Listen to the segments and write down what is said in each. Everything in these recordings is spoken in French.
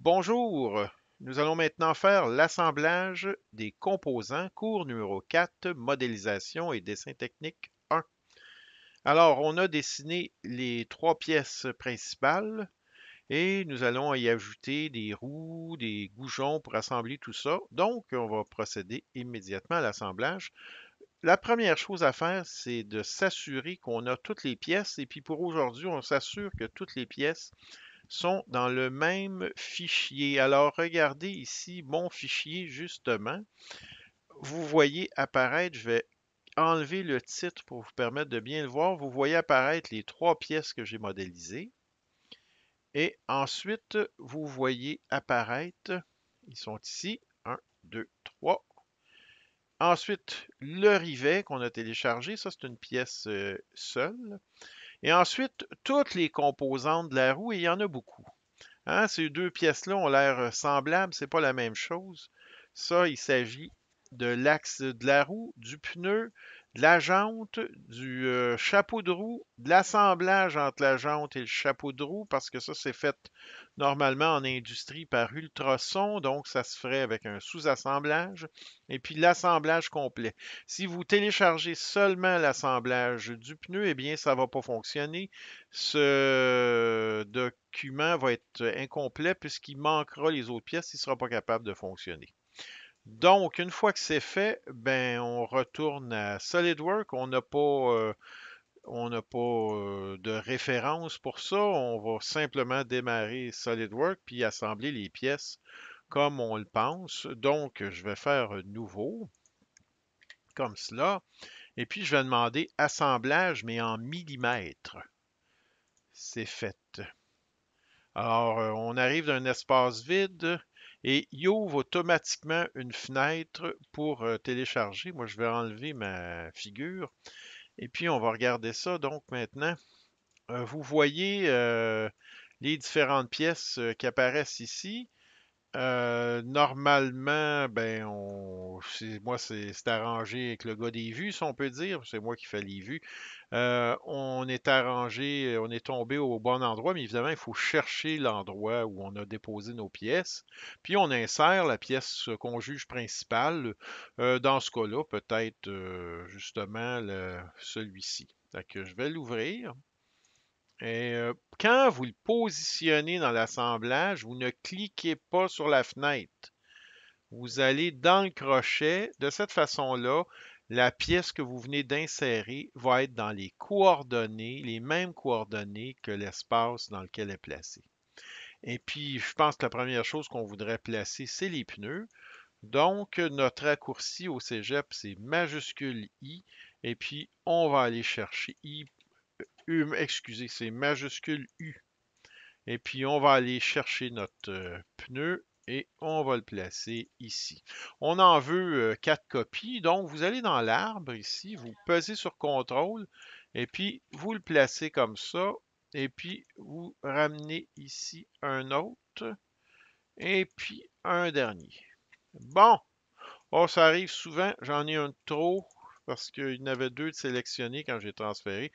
Bonjour, nous allons maintenant faire l'assemblage des composants, cours numéro 4, modélisation et dessin technique 1. Alors, on a dessiné les trois pièces principales et nous allons y ajouter des roues, des goujons pour assembler tout ça. Donc, on va procéder immédiatement à l'assemblage. La première chose à faire, c'est de s'assurer qu'on a toutes les pièces. Et puis pour aujourd'hui, on s'assure que toutes les pièces sont dans le même fichier. Alors, regardez ici mon fichier, justement. Vous voyez apparaître, je vais enlever le titre pour vous permettre de bien le voir. Vous voyez apparaître les trois pièces que j'ai modélisées. Et ensuite, vous voyez apparaître, ils sont ici, 1, 2, 3. Ensuite, le rivet qu'on a téléchargé, ça c'est une pièce euh, seule. Et ensuite, toutes les composantes de la roue, et il y en a beaucoup. Hein, ces deux pièces-là ont l'air euh, semblables, c'est pas la même chose. Ça, il s'agit de l'axe de la roue, du pneu, de la jante, du euh, chapeau de roue, de l'assemblage entre la jante et le chapeau de roue, parce que ça, c'est fait normalement en industrie par ultrason, donc ça se ferait avec un sous-assemblage, et puis l'assemblage complet. Si vous téléchargez seulement l'assemblage du pneu, eh bien, ça ne va pas fonctionner. Ce document va être incomplet puisqu'il manquera les autres pièces, il ne sera pas capable de fonctionner. Donc, une fois que c'est fait, ben, on retourne à SolidWorks. On n'a pas, euh, on n'a pas euh, de référence pour ça. On va simplement démarrer SolidWorks puis assembler les pièces comme on le pense. Donc, je vais faire nouveau, comme cela. Et puis, je vais demander assemblage, mais en millimètres. C'est fait. Alors, euh, on arrive d'un espace vide et il ouvre automatiquement une fenêtre pour euh, télécharger. Moi, je vais enlever ma figure. Et puis, on va regarder ça. Donc, maintenant, euh, vous voyez euh, les différentes pièces qui apparaissent ici. Normalement, ben, on, moi, c'est arrangé avec le gars des vues, si on peut dire. C'est moi qui fais les vues. Euh, on est arrangé, on est tombé au bon endroit, mais évidemment, il faut chercher l'endroit où on a déposé nos pièces. Puis on insère la pièce qu'on juge principale. Euh, dans ce cas-là, peut-être euh, justement celui-ci. je vais l'ouvrir. Et quand vous le positionnez dans l'assemblage, vous ne cliquez pas sur la fenêtre. Vous allez dans le crochet. De cette façon-là, la pièce que vous venez d'insérer va être dans les coordonnées, les mêmes coordonnées que l'espace dans lequel elle est placée. Et puis, je pense que la première chose qu'on voudrait placer, c'est les pneus. Donc, notre raccourci au cégep, c'est majuscule I. Et puis, on va aller chercher I. Excusez, c'est majuscule U. Et puis, on va aller chercher notre euh, pneu et on va le placer ici. On en veut euh, quatre copies, donc vous allez dans l'arbre ici, vous pesez sur CTRL et puis vous le placez comme ça et puis vous ramenez ici un autre et puis un dernier. Bon, oh, ça arrive souvent, j'en ai un trop parce qu'il y en avait deux de sélectionnés quand j'ai transféré.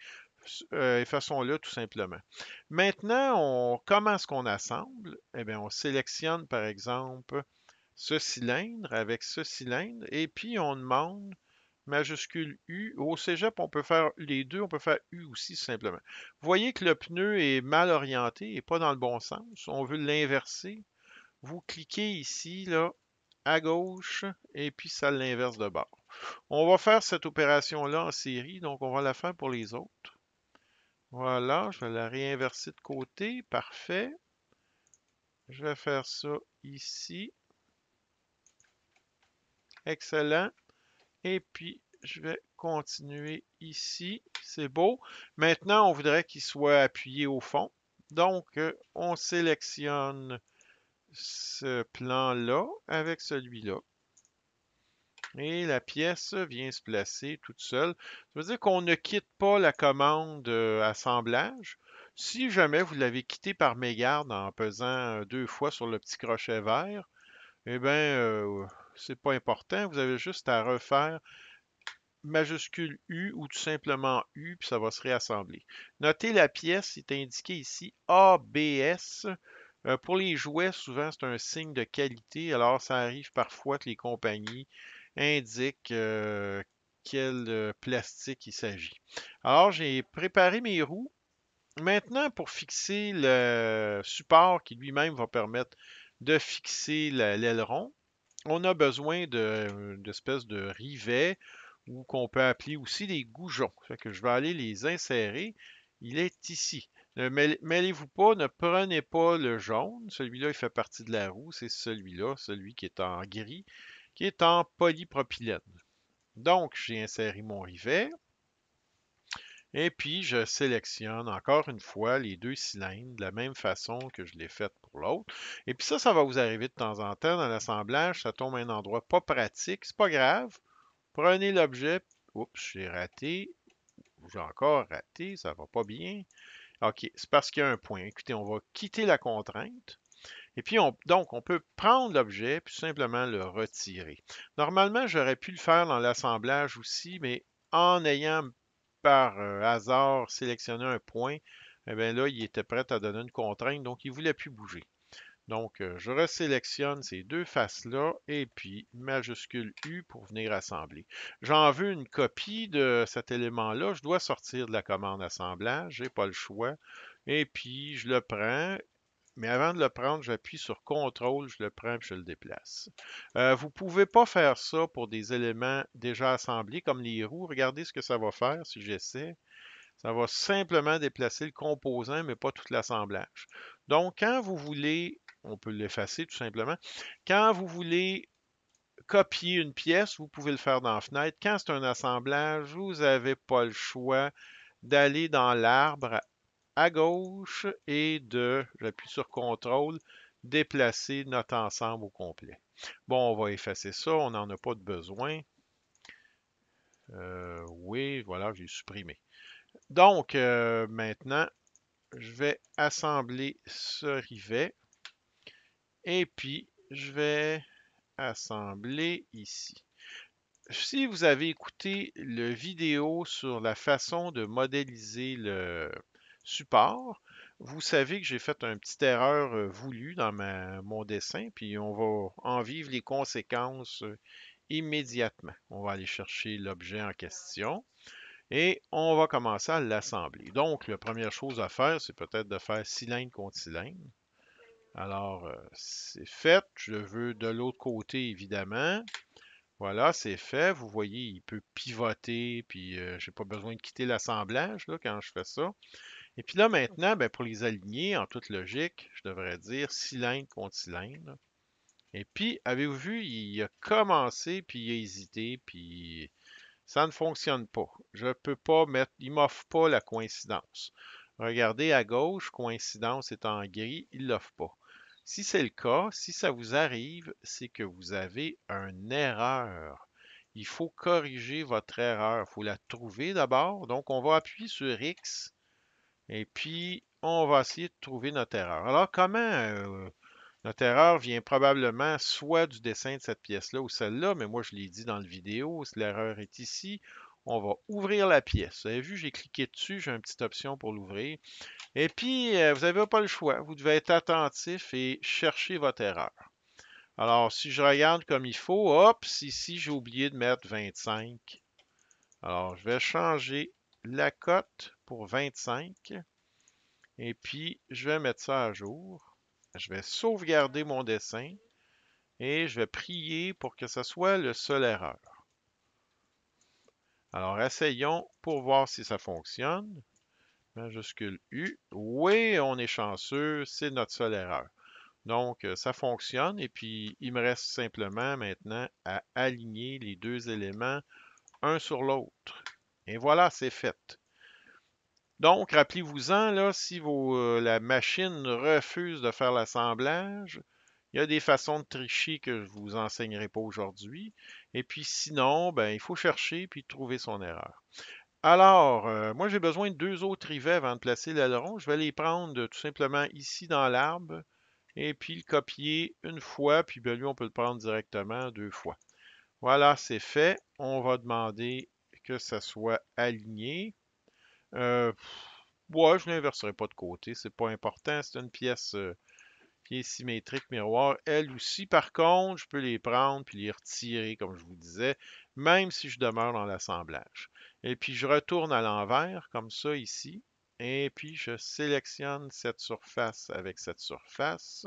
Euh, façon-là, tout simplement. Maintenant, on, comment est-ce qu'on assemble? Eh bien, on sélectionne, par exemple, ce cylindre avec ce cylindre, et puis on demande majuscule U. Au cégep, on peut faire les deux, on peut faire U aussi, simplement. Vous voyez que le pneu est mal orienté et pas dans le bon sens. On veut l'inverser. Vous cliquez ici, là, à gauche, et puis ça l'inverse de bord. On va faire cette opération-là en série, donc on va la faire pour les autres. Voilà, je vais la réinverser de côté. Parfait. Je vais faire ça ici. Excellent. Et puis, je vais continuer ici. C'est beau. Maintenant, on voudrait qu'il soit appuyé au fond. Donc, euh, on sélectionne ce plan-là avec celui-là. Et la pièce vient se placer toute seule. Ça veut dire qu'on ne quitte pas la commande euh, assemblage. Si jamais vous l'avez quitté par mégarde en pesant euh, deux fois sur le petit crochet vert, eh bien, euh, c'est pas important. Vous avez juste à refaire majuscule U ou tout simplement U, puis ça va se réassembler. Notez la pièce, est indiqué ici ABS. Euh, pour les jouets, souvent, c'est un signe de qualité. Alors, ça arrive parfois que les compagnies indiquent euh, quel euh, plastique il s'agit. Alors, j'ai préparé mes roues. Maintenant, pour fixer le support qui lui-même va permettre de fixer l'aileron, on a besoin d'espèces de, rivets ou qu'on peut appeler aussi des goujons. Que je vais aller les insérer. Il est ici. Ne mêlez-vous pas, ne prenez pas le jaune. Celui-là, il fait partie de la roue. C'est celui-là, celui qui est en gris, qui est en polypropylène. Donc, j'ai inséré mon rivet. Et puis, je sélectionne encore une fois les deux cylindres de la même façon que je l'ai fait pour l'autre. Et puis ça, ça va vous arriver de temps en temps dans l'assemblage. Ça tombe à un endroit pas pratique. C'est pas grave. Prenez l'objet. Oups, j'ai raté. J'ai encore raté. Ça va pas bien. OK, c'est parce qu'il y a un point. Écoutez, on va quitter la contrainte. Et puis, on, donc, on peut prendre l'objet puis simplement le retirer. Normalement, j'aurais pu le faire dans l'assemblage aussi, mais en ayant par euh, hasard sélectionné un point, eh bien là, il était prêt à donner une contrainte, donc il ne voulait plus bouger. Donc, euh, je resélectionne ces deux faces-là et puis majuscule U pour venir assembler. J'en veux une copie de cet élément-là. Je dois sortir de la commande assemblage. Je n'ai pas le choix. Et puis, je le prends. Mais avant de le prendre, j'appuie sur CTRL, je le prends et je le déplace. Euh, vous ne pouvez pas faire ça pour des éléments déjà assemblés comme les roues. Regardez ce que ça va faire si j'essaie. Ça va simplement déplacer le composant, mais pas tout l'assemblage. Donc, quand vous voulez on peut l'effacer tout simplement. Quand vous voulez copier une pièce, vous pouvez le faire dans Fenêtre. Quand c'est un assemblage, vous n'avez pas le choix d'aller dans l'arbre à gauche et de, j'appuie sur CTRL, déplacer notre ensemble au complet. Bon, on va effacer ça, on n'en a pas de besoin. Euh, oui, voilà, j'ai supprimé. Donc, euh, maintenant, je vais assembler ce rivet. Et puis, je vais assembler ici. Si vous avez écouté le vidéo sur la façon de modéliser le support, vous savez que j'ai fait une petite erreur euh, voulue dans mon dessin, puis on va en vivre les conséquences euh, immédiatement. On va aller chercher l'objet en question et on va commencer à l'assembler. Donc, la première chose à faire, c'est peut-être de faire cylindre contre cylindre. Alors, euh, c'est fait. Je veux de l'autre côté, évidemment. Voilà, c'est fait. Vous voyez, il peut pivoter, puis euh, je n'ai pas besoin de quitter l'assemblage quand je fais ça. Et puis là, maintenant, ben, pour les aligner, en toute logique, je devrais dire cylindre contre cylindre. Et puis, avez-vous vu, il a commencé, puis il a hésité, puis ça ne fonctionne pas. Je ne peux pas mettre, il ne m'offre pas la coïncidence. Regardez à gauche, coïncidence est en gris, il ne l'offre pas. Si c'est le cas, si ça vous arrive, c'est que vous avez une erreur. Il faut corriger votre erreur. Il faut la trouver d'abord. Donc, on va appuyer sur X et puis on va essayer de trouver notre erreur. Alors, comment euh, notre erreur vient probablement soit du dessin de cette pièce-là ou celle-là, mais moi je l'ai dit dans le vidéo, l'erreur est ici. On va ouvrir la pièce. Vous avez vu, j'ai cliqué dessus, j'ai une petite option pour l'ouvrir. Et puis, euh, vous n'avez pas le choix. Vous devez être attentif et chercher votre erreur. Alors, si je regarde comme il faut, hop, ici, j'ai oublié de mettre 25. Alors, je vais changer la cote pour 25. Et puis, je vais mettre ça à jour. Je vais sauvegarder mon dessin. Et je vais prier pour que ce soit le seul erreur. Alors, essayons pour voir si ça fonctionne majuscule U. Oui, on est chanceux, c'est notre seule erreur. Donc, euh, ça fonctionne et puis il me reste simplement maintenant à aligner les deux éléments un sur l'autre. Et voilà, c'est fait. Donc, rappelez-vous-en, là, si euh, la machine refuse de faire l'assemblage, il y a des façons de tricher que je ne vous enseignerai pas aujourd'hui. Et puis sinon, ben, il faut chercher puis trouver son erreur. Alors, euh, moi j'ai besoin de deux autres rivets avant de placer l'aileron. Je vais les prendre tout simplement ici dans l'arbre et puis le copier une fois, puis ben, lui on peut le prendre directement deux fois. Voilà, c'est fait. On va demander que ça soit aligné. Euh, je n'inverserai pas de côté, c'est pas important. C'est une pièce euh, pieds symétriques miroir, elles aussi, par contre, je peux les prendre puis les retirer, comme je vous disais, même si je demeure dans l'assemblage. Et puis, je retourne à l'envers, comme ça, ici. Et puis, je sélectionne cette surface avec cette surface.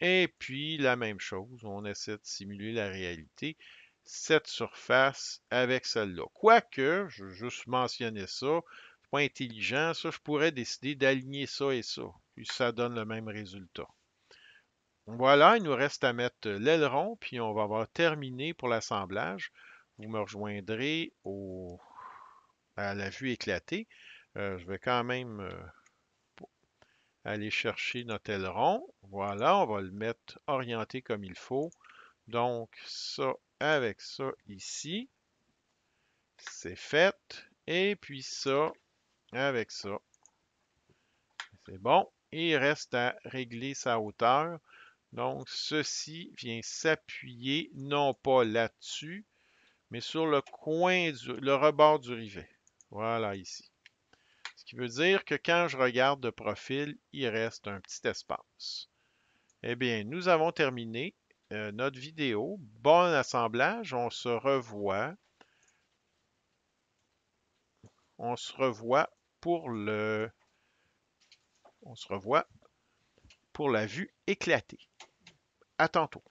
Et puis, la même chose, on essaie de simuler la réalité. Cette surface avec celle-là. Quoique, je vais juste mentionner ça, pas intelligent, ça, je pourrais décider d'aligner ça et ça. Puis ça donne le même résultat. Voilà, il nous reste à mettre l'aileron, puis on va avoir terminé pour l'assemblage. Vous me rejoindrez au, à la vue éclatée. Euh, je vais quand même euh, aller chercher notre aileron. Voilà, on va le mettre orienté comme il faut. Donc, ça avec ça ici. C'est fait. Et puis ça avec ça. C'est bon. Il reste à régler sa hauteur. Donc, ceci vient s'appuyer non pas là-dessus, mais sur le coin, du, le rebord du rivet. Voilà ici. Ce qui veut dire que quand je regarde de profil, il reste un petit espace. Eh bien, nous avons terminé euh, notre vidéo. Bon assemblage, on se revoit. On se revoit pour le... On se revoit pour la vue éclatée. À tantôt.